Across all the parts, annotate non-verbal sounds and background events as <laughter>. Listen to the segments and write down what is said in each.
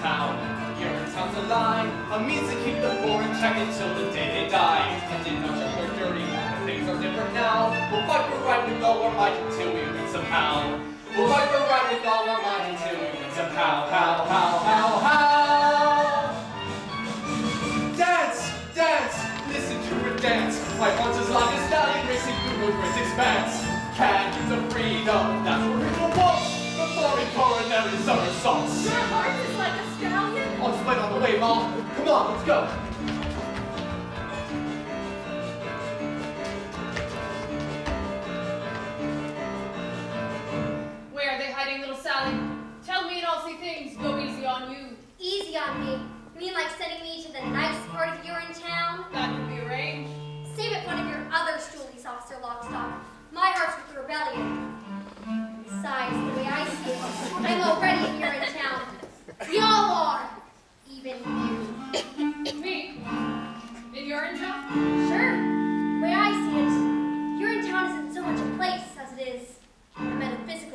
town. Urinetown's a lie, a means to keep the poor in check until the day they die. I did not you were dirty, but things are different now. We'll fight for right with all our might until we win somehow. We'll fight for right with all our might until we win somehow. How, how, how, how? how! Dance, dance, listen to her dance. My heart's as long as Stallion racing through its expanse. Can the freedom your heart is like a stallion. I'll explain on the way, Ma. Come on, let's go. Where are they hiding, little Sally? Tell me and I'll see things go easy on you. Easy on me? You mean like sending me to the nicest part Urinetown? That could be arranged. Save it one of your other stoolies, Officer Lockstock. My heart's with the rebellion size the way I see it, I'm already near and town. Y'all are. Even you. Me? And Urinetown? Sure. The way I see it, Urinetown isn't so much a place as it is a metaphysical.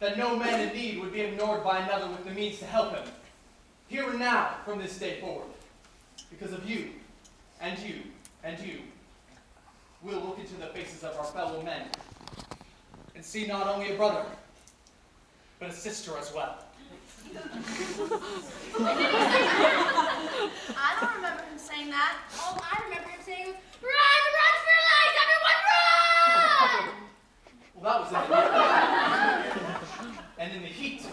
that no man in need would be ignored by another with the means to help him, here and now from this day forward. Because of you, and you, and you, we'll look into the faces of our fellow men and see not only a brother, but a sister as well. I don't remember him saying that. All I remember him saying was, run, run for your lives, everyone run! Well, that was it. <laughs> and in the heat,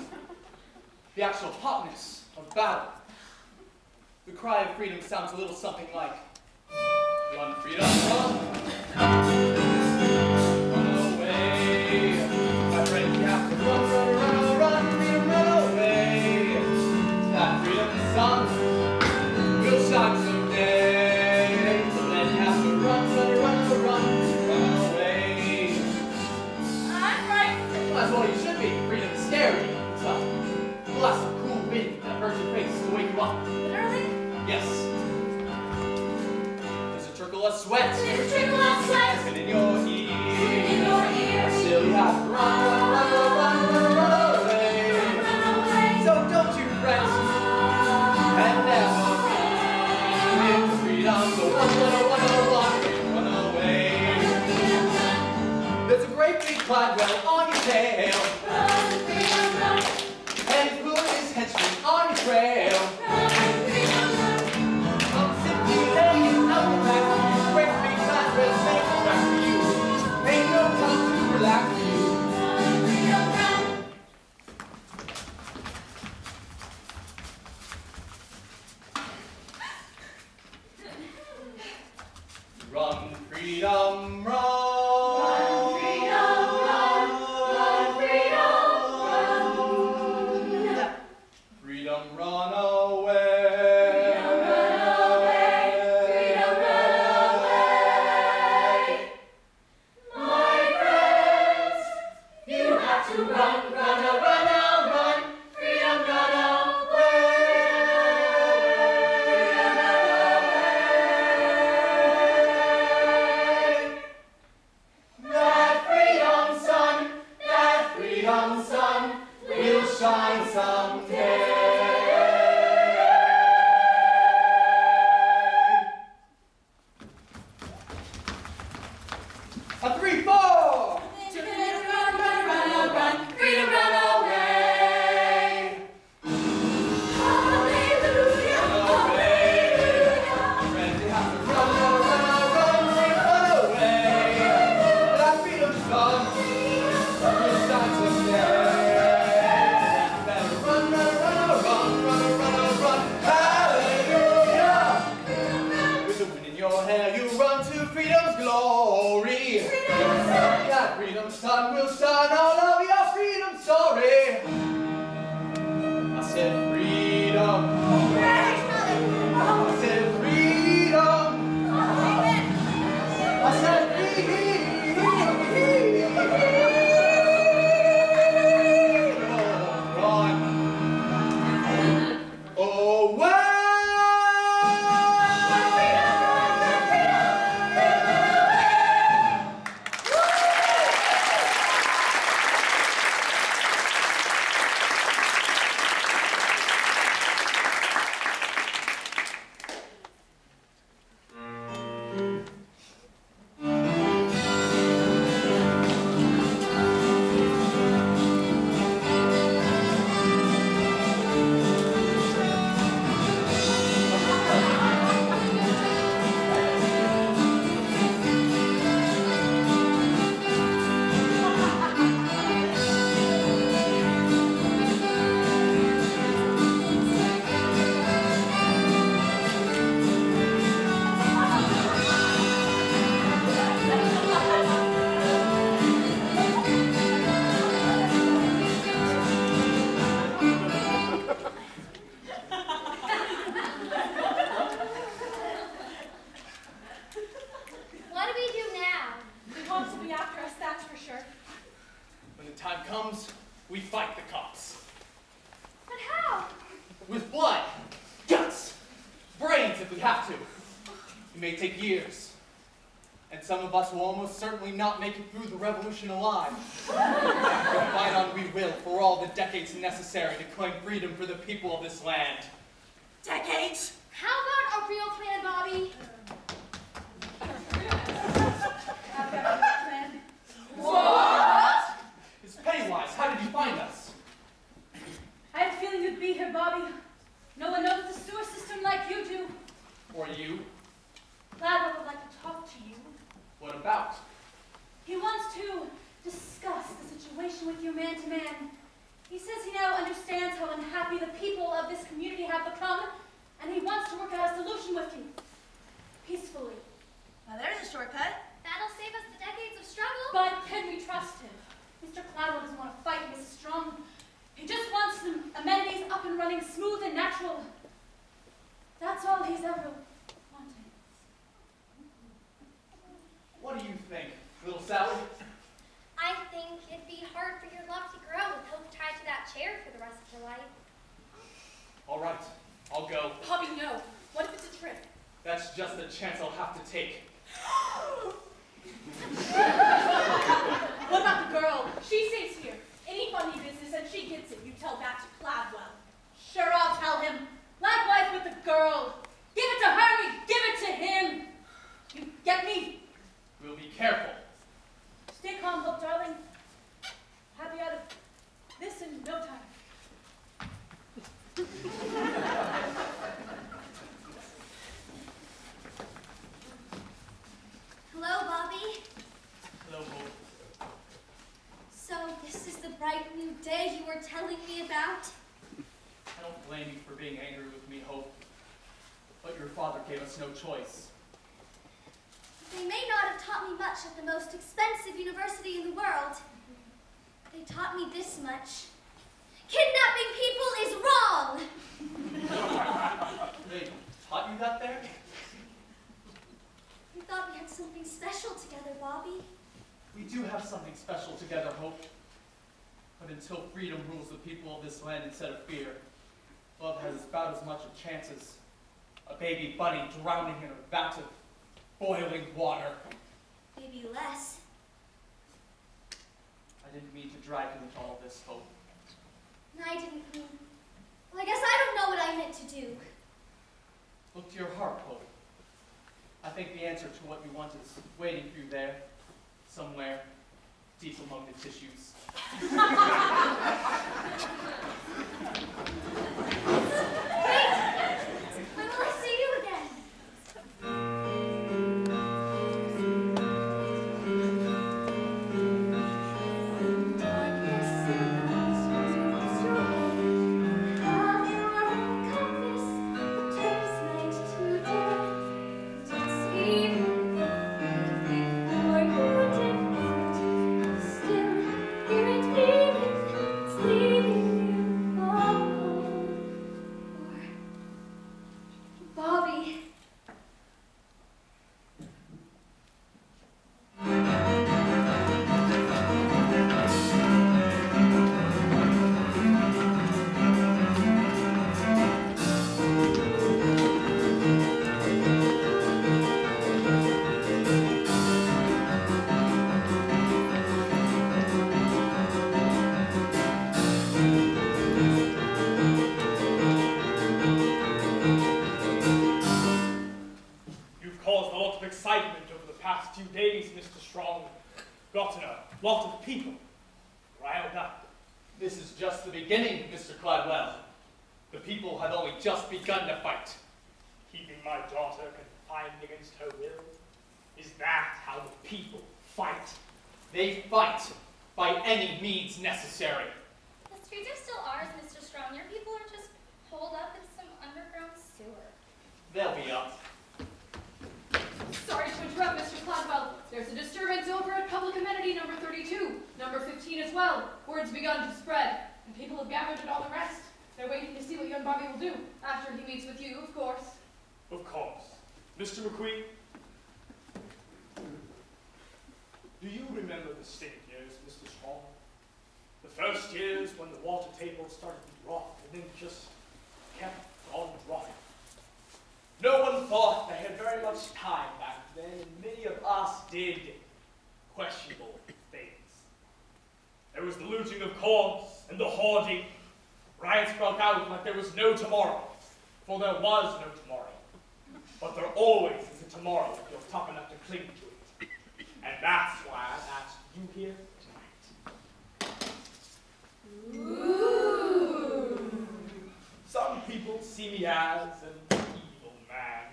the actual hotness of battle, the cry of freedom sounds a little something like One freedom, one. Cladwell Natal. not make it through the revolution alive. but fight on we will for all the decades necessary to claim freedom for the people of this land. Decades? How about a real plan, Bobby? What? It's Pennywise. How did you find us? I had a feeling you'd be here, Bobby. No one knows the sewer system like you do. Or you. Glad I would like to talk to you. What about? He wants to discuss the situation with you man to man. He says he now understands how unhappy the people of this community have become, and he wants to work out a solution with you. Peacefully. Well, there's a shortcut. That'll save us the decades of struggle. But can we trust him? Mr. Cladwell doesn't want to fight. He's strong. He just wants the amenities up and running, smooth and natural. That's all he's ever wanted. What do you think? Little Sally? I think it'd be hard for your love to grow with hope tied to that chair for the rest of your life. All right, I'll go. Bobby, no. What if it's a trip? That's just the chance I'll have to take. <laughs> What about the girl? She stays here. Any funny business and she gets it. You tell that to Cladwell. Sure, I'll tell him. Likewise with the girl. Give it to her, we give it to him. You get me? We'll be careful. Stay calm, Hope, darling. I'll out of this in no time. Hello, Bobby. Hello, Hope. So this is the bright new day you were telling me about? I don't blame you for being angry with me, Hope. But your father gave us no choice. They may not have taught me much at the most expensive university in the world. They taught me this much. Kidnapping people is wrong! <laughs> They taught you that there? We thought we had something special together, Bobby. We do have something special together, Hope. But until freedom rules the people of this land instead of fear, love has about as much a chance as a baby bunny drowning in a vat of boiling water. Maybe less. I didn't mean to drag you into all this, Hope. I didn't mean. Well, I guess I don't know what I meant to do. Look to your heart, Hope. I think the answer to what you want is waiting for you there, somewhere, deep among the tissues. <laughs> any means necessary. The streets are still ours, Mr. Strong. Your people are just holed up in some underground sewer. They'll be up. Sorry to interrupt, Mr. Cladwell. There's a disturbance over at public amenity number 32, number 15 as well. Word's begun to spread, and people have gathered at all the rest. They're waiting to see what young Bobby will do, after he meets with you, of course. Of course. Mr. McQueen? Do you remember the state Strong? The first years when the water table started to drop and then just kept on dropping. No one thought they had very much time back then, and many of us did questionable things. There was the looting of corn and the hoarding. Riots broke out like there was no tomorrow, for there was no tomorrow. But there always is a tomorrow if you're tough enough to cling to it. And that's why I asked you here tonight. Some people see me as an evil man.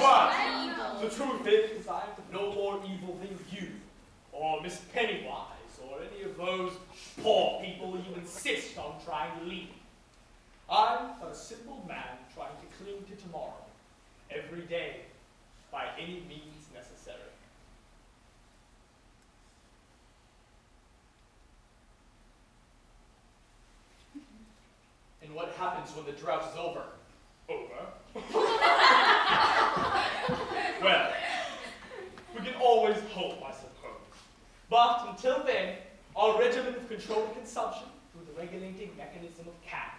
But the truth is, I'm no more evil than you, or Miss Pennywise, or any of those poor people you insist on trying to lead. I'm but a simple man trying to cling to tomorrow, every day, by any means necessary. And what happens when the drought is over? Over? <laughs> well, we can always hope, I suppose. But until then, our regimen of controlled consumption through the regulating mechanism of cash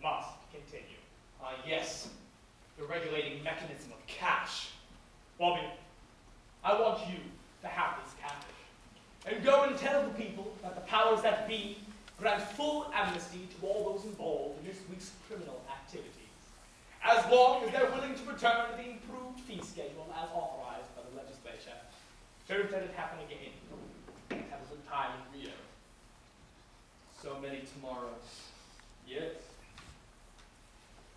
must continue. Ah, yes, the regulating mechanism of cash. Bobby, I want you to have this cash. And go and tell the people that the powers that be grant full amnesty to all those involved in this week's criminal activities, as long as they're willing to return to the improved fee schedule as authorized by the legislature. Don't let it happen again. Have a good time in Rio. So many tomorrows. Yes.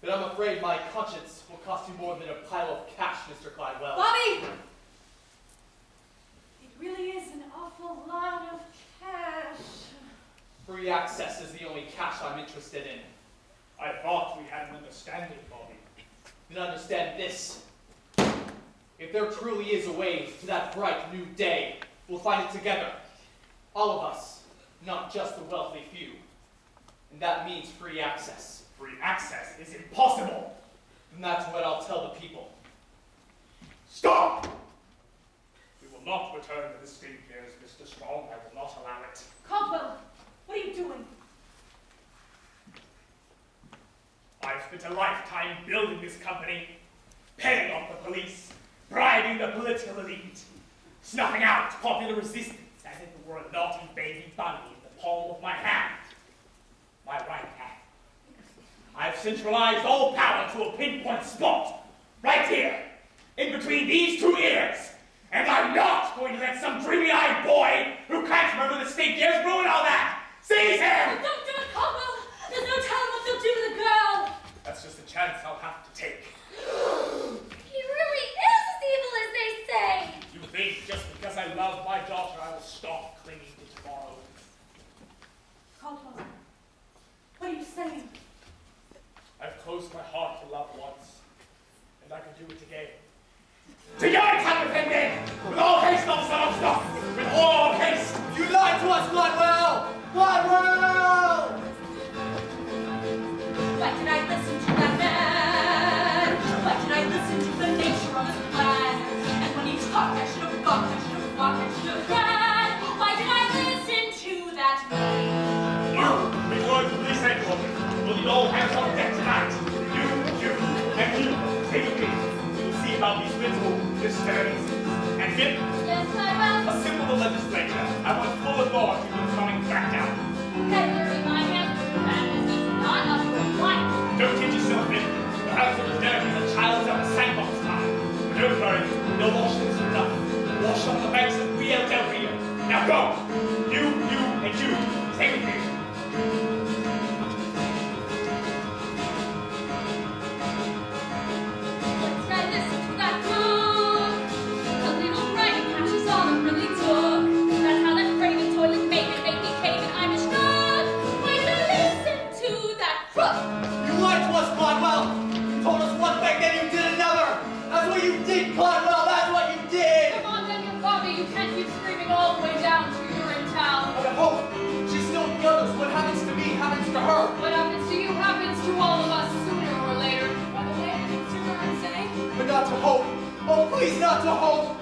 But I'm afraid my conscience will cost you more than a pile of cash, Mr. Cladwell. Bobby! It really is an awful lot. Free access is the only cash I'm interested in. I thought we had an understanding, Bobby. Then understand this. If there truly is a way to that bright new day, we'll find it together. All of us, not just the wealthy few. And that means free access. Free access is impossible. And that's what I'll tell the people. Stop! We will not return to the state years, Mr. Strong. I will not allow it. Cladwell, what are you doing? I've spent a lifetime building this company, paying off the police, bribing the political elite, snuffing out popular resistance as if it were a naughty baby bunny in the palm of my hand. My right hand. I've centralized all power to a pinpoint spot, right here, in between these two ears. And I'm not going to let some dreamy-eyed boy who can't remember the state years ruin all that. Seize him! Don't do it, Cladwell! There's no telling what they'll do to the girl! That's just a chance I'll have to take. He really is as evil as they say. You think just because I love my daughter, I will stop clinging to tomorrow? Cladwell, what are you saying? I've closed my heart to love once, and I can do it again. Together, Catherine, then! With all haste, officer Armstrong! With all haste! You lied to us, Cladwell! Cladwell! Why did I listen to that man? Why did I listen to the nature of his plan? And when he talked, I should have gone, I should have walked, I should have ran. Why did I listen to that man? You, before the police headquarters, will need all hands on deck tonight. You, you, and you, take me. We'll see how these little disturbances. And get Yes, I will. a symbol of the legislature. I want full authority don't kid yourself. The house of the dead is a a sandbox time. Don't worry, no washings enough. Wash off the banks of Rio Del Rio. Now go! hope. Oh, please not to hope.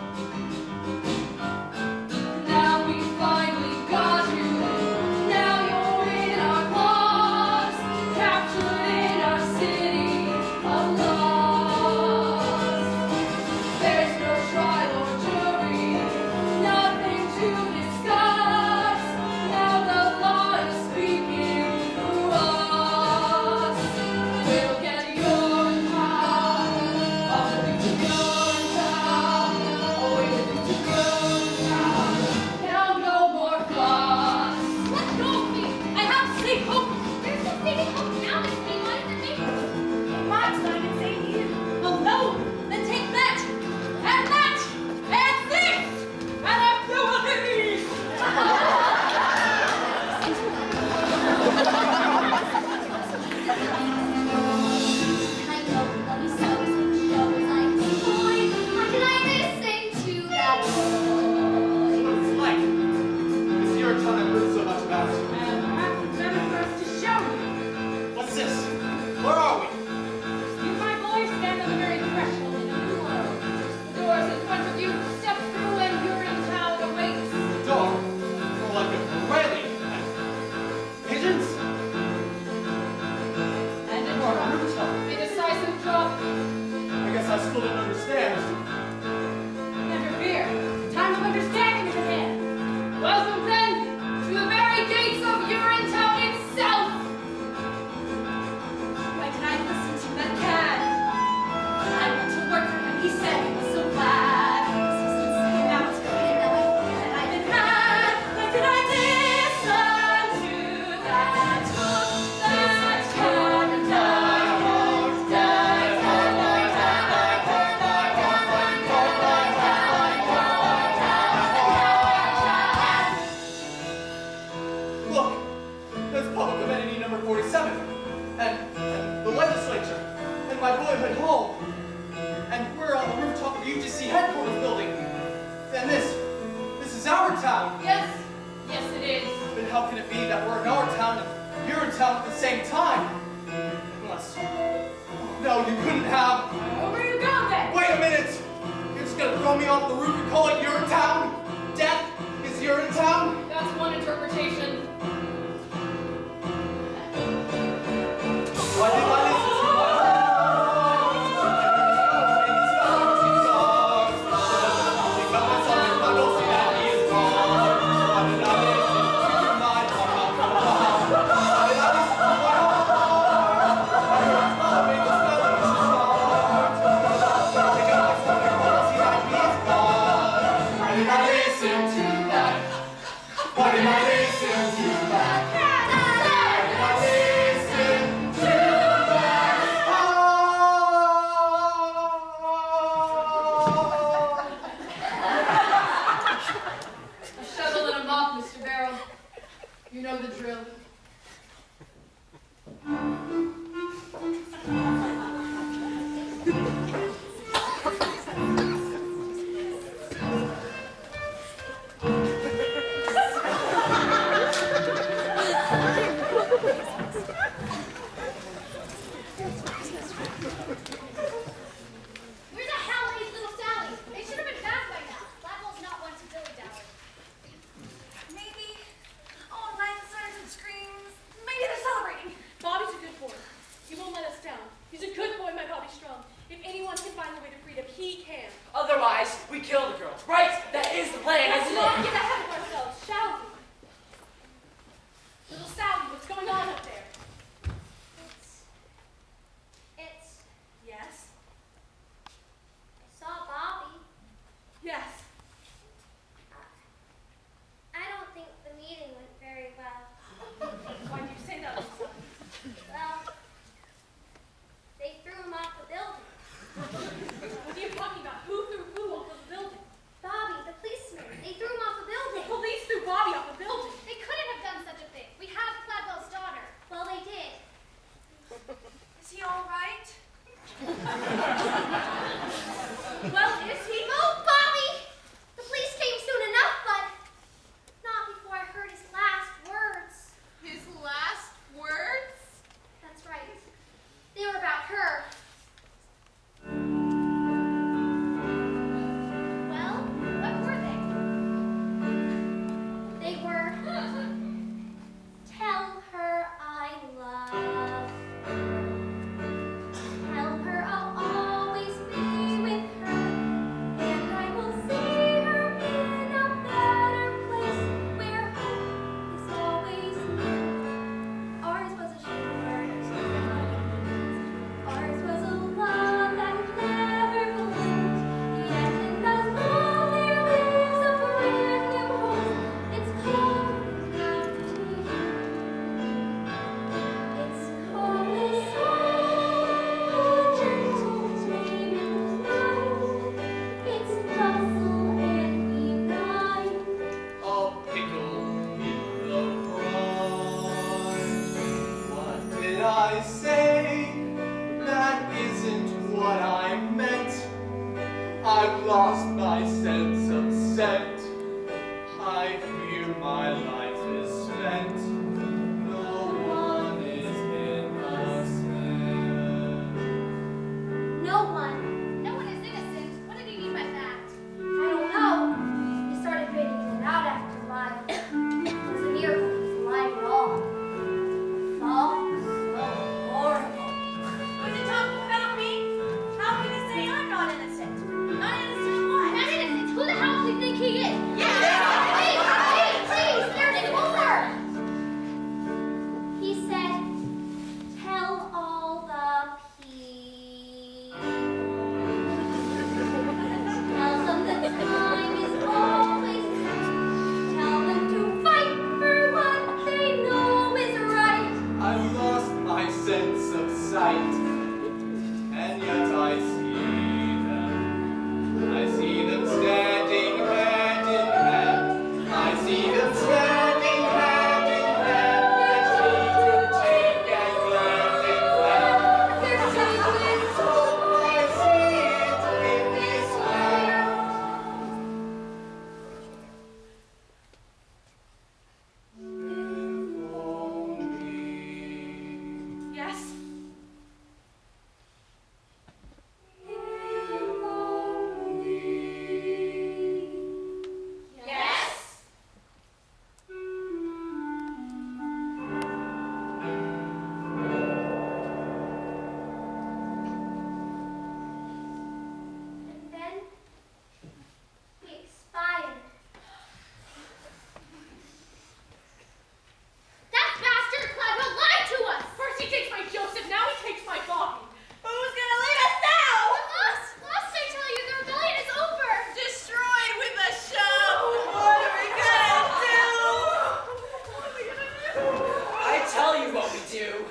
tell you what we do.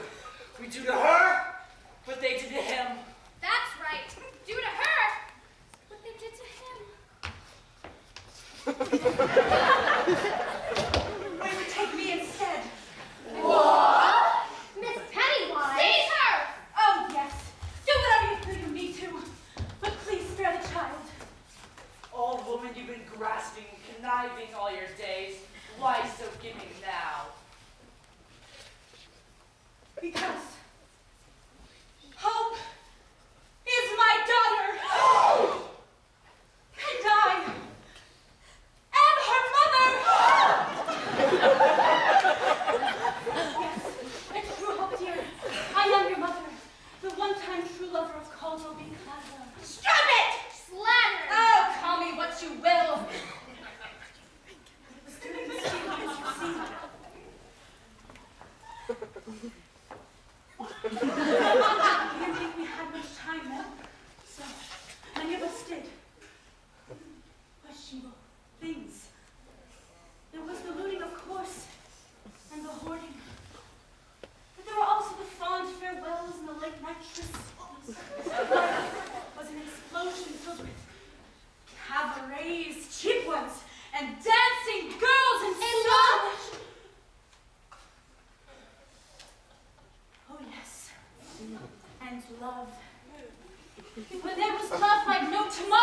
We do to her what they did to him. That's right. Do to her what they did to him. Would take me instead? What? Miss Pennywise. Her! Oh, yes. Do whatever you need to. But please spare the child. Old woman, you've been grasping conniving all your days. Why so giving Because hope is my daughter. And I am her mother. Yes, it's true hope, dear. I am your mother, the one-time true lover of Caldwell B. Cladwell. Stop it! Slander! Oh, call me what you will. <laughs> you think we had much time left? love. But there was love like no tomorrow.